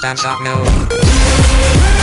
That's not no.